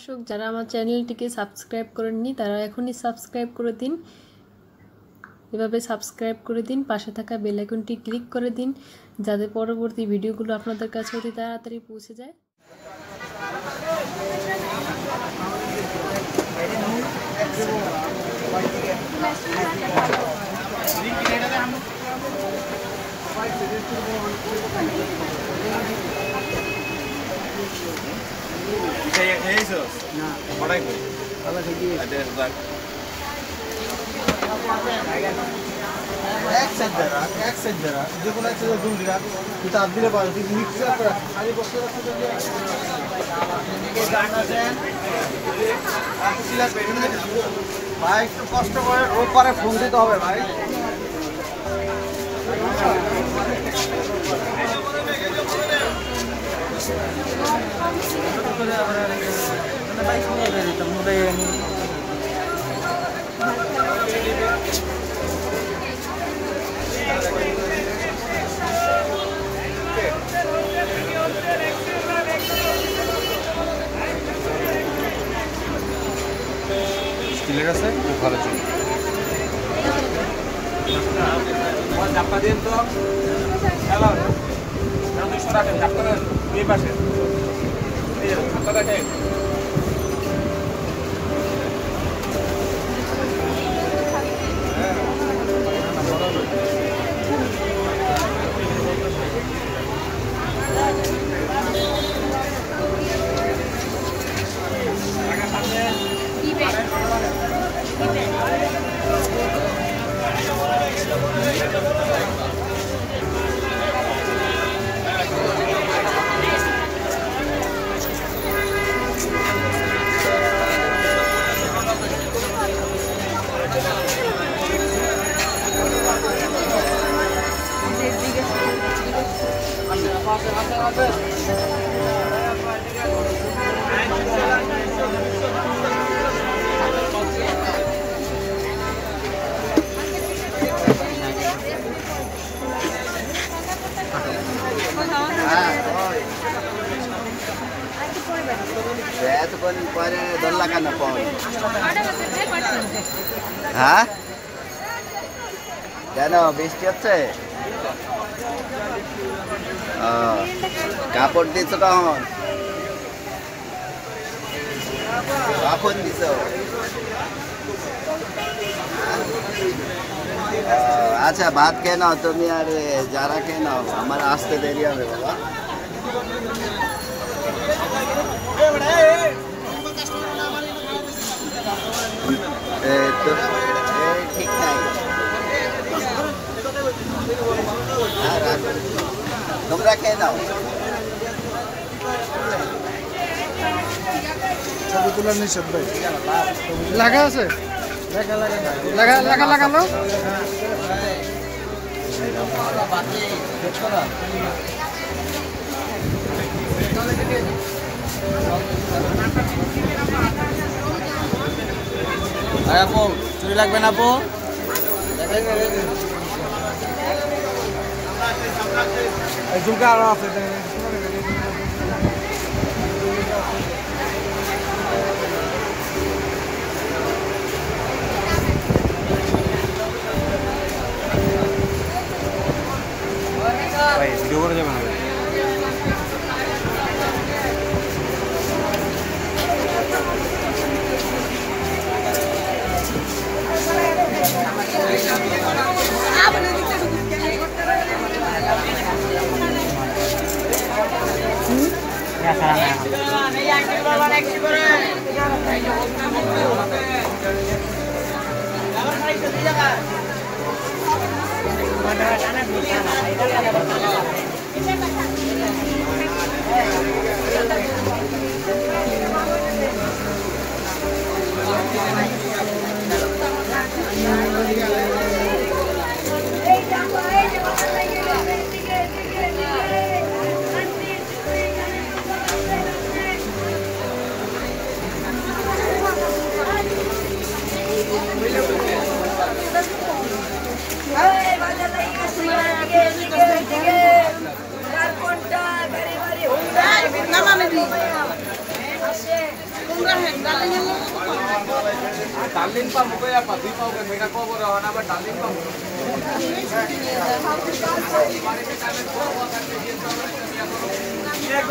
দর্শক, যারা আমার চ্যানেলটিকে সাবস্ক্রাইব করেননি, তারা এখনই সাবস্ক্রাইব করে দিন। এভাবে সাবস্ক্রাইব করে দিন, পাশে থাকা বেল আইকনটি ক্লিক করে দিন, যাতে পরবর্তী ভিডিওগুলো আপনাদের কাছে অতি তাড়াতাড়ি পৌঁছে যায়। Jesus. না. Allah Ada sebab. এক সাইড দ্বারা এক সাইড দ্বারা যে কোনো এক সাইড দুল দিরা তুই তার দিলে পারো তুই মিক্সার করে খালি বসে রাখতে যদি ভাই একটু কষ্ট করে রোববারে ফোন দিতে হবে ভাই স্টিলের আছে? খুব ভালো ছিল চাপটা দিন তো হ্যালো দুশো রাখেন চাপটা দেন দুই পাশে। চাপটা দেখেন এতক্ষণ পরে দল লাগানো পর। হ্যাঁ? কেন, বৃষ্টি হচ্ছে? কাপড় দিচ্ছ কখন কখন দিছ? আচ্ছা ভাত নাও, তুমি আর যারা নাও, আমার আসতে দেরি হবে, বাবা। ছবি তোলার নিষেধ ভাই। লাগা আছে? লাগা লাগা লাগালো? আপু চুরি লাগবে না আপু? ঝুমকা আরও আছে ভাই ভিডিও করে যাবেন না ডালিম পাবো কই আপা দুই পাও কেন এটা কবর হন আবার ডালিম পাবো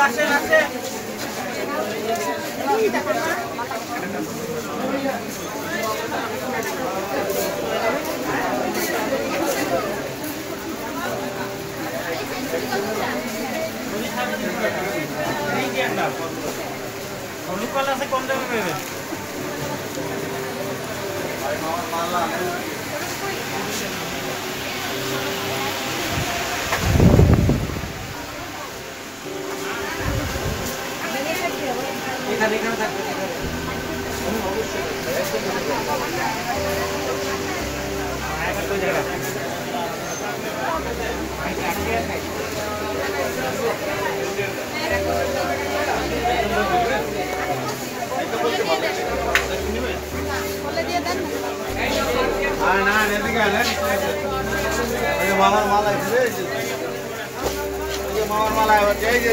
আসেন আসেন আর না এদিকে আনেন ওই যে মামার মালা আছে এই যে ওই যে মামার মালা এই যে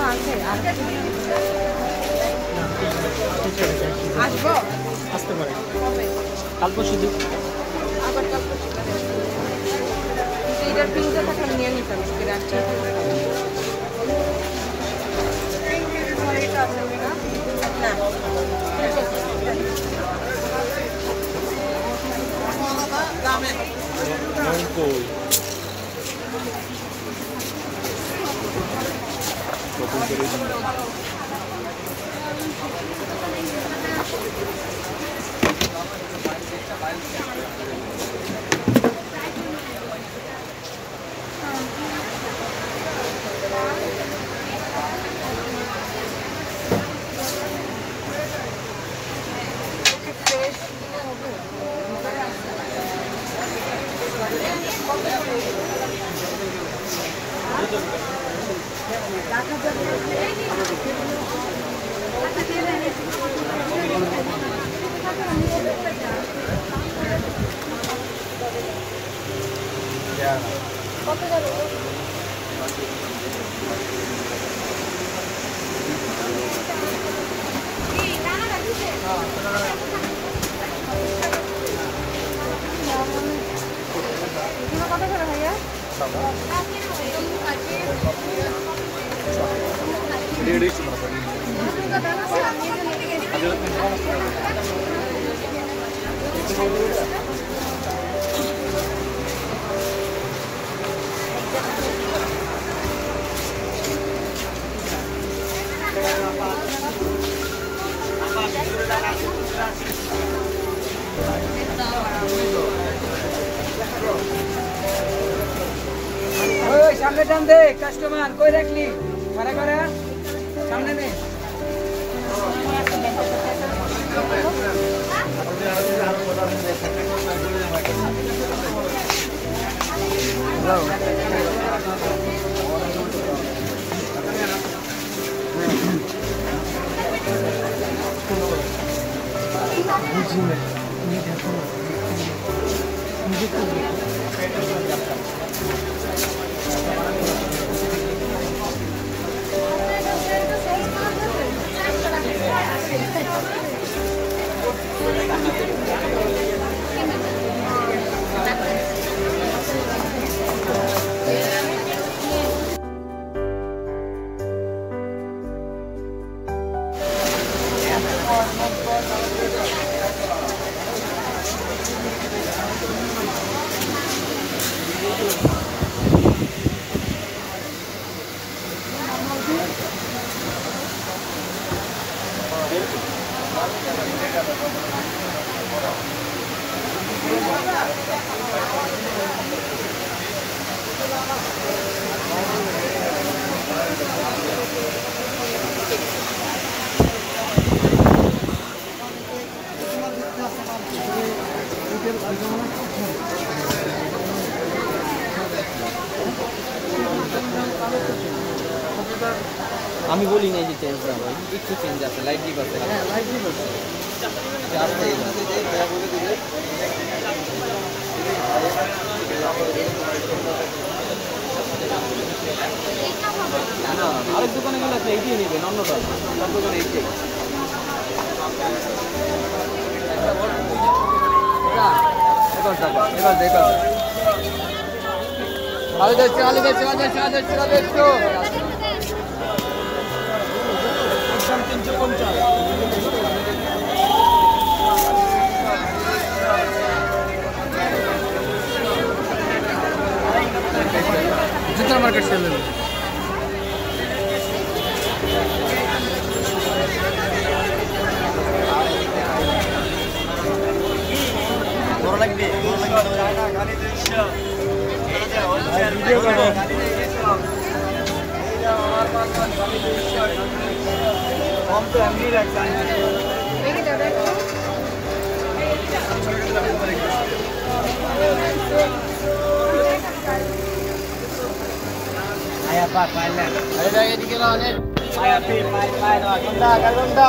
এই যে আসব? আসতে পারে। কাল পরশু দিন। আবার কাল পরশু এটার পিনটা থাকলে নিয়ে নিতাম আজকে রাত্রে। এটা আছে না? কত করে ভাইয়া ওই রহমান কই রাখলি? ঘরে ঘরে সামনে নে। হ্যালো এইটাই নেবেন, অন্যটা। তার দোকানে এইটাই আলু দেখছি আলু দেখছি আলু দেখছি আলু দেখছি আলু দেখছি। তিনশো পঞ্চাশ। हम तो हम ही रखते हैं आया पा पाइल अरे जाके निकलो अरे आया पे पाइल पाइल गुंडा गुंडा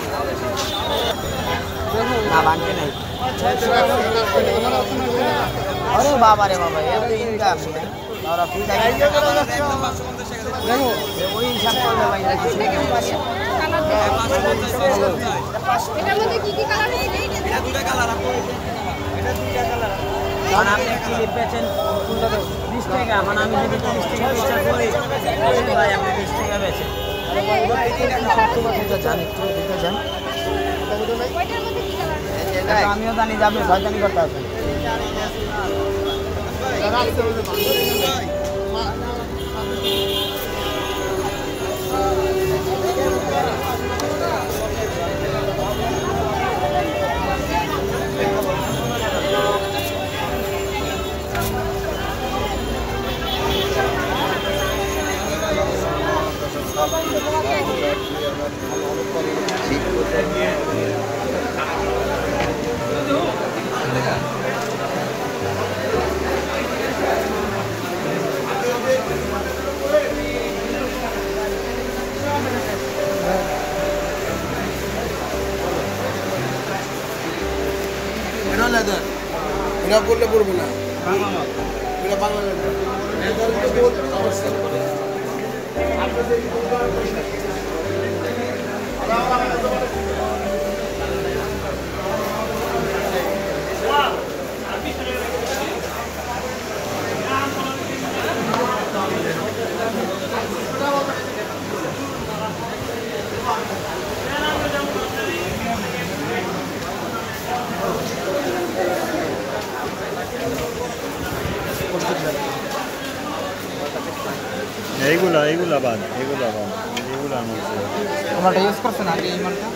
না ভাঙতে নাই। আরে বাবা রে বাবা এর তো ইনকাম ওরা ফ্রি কি কি কালার এটা মানে আমি যদি তিরিশ করি ভাই আপনি বিশ টাকা পেয়েছেন জানি একটু দিতে চান। আমিও জানি যে আপনি শয়তানি করতে আছেন এটা এটা করলে করব না। এটা বাংলা বাদ এগুলা বাদ এগুলা আমার তোমরা ইউজ করছেন আগে এই মালটা?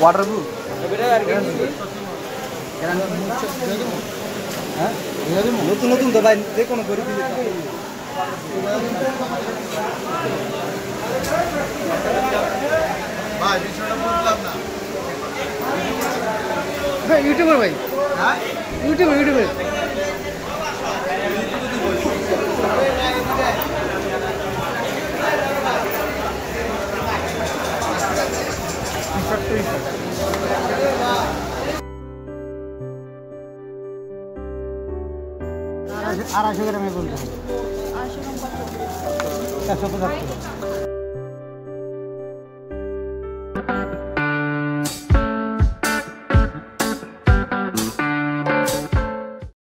ওয়াটারপ্রুফ হ্যাঁ নতুন নতুন তো ভাই যে কোনো করে দিলে ভাই বিষয়টা বুঝলাম না। ইউটিউবার ভাই ইউটিউবার ইউটিউবার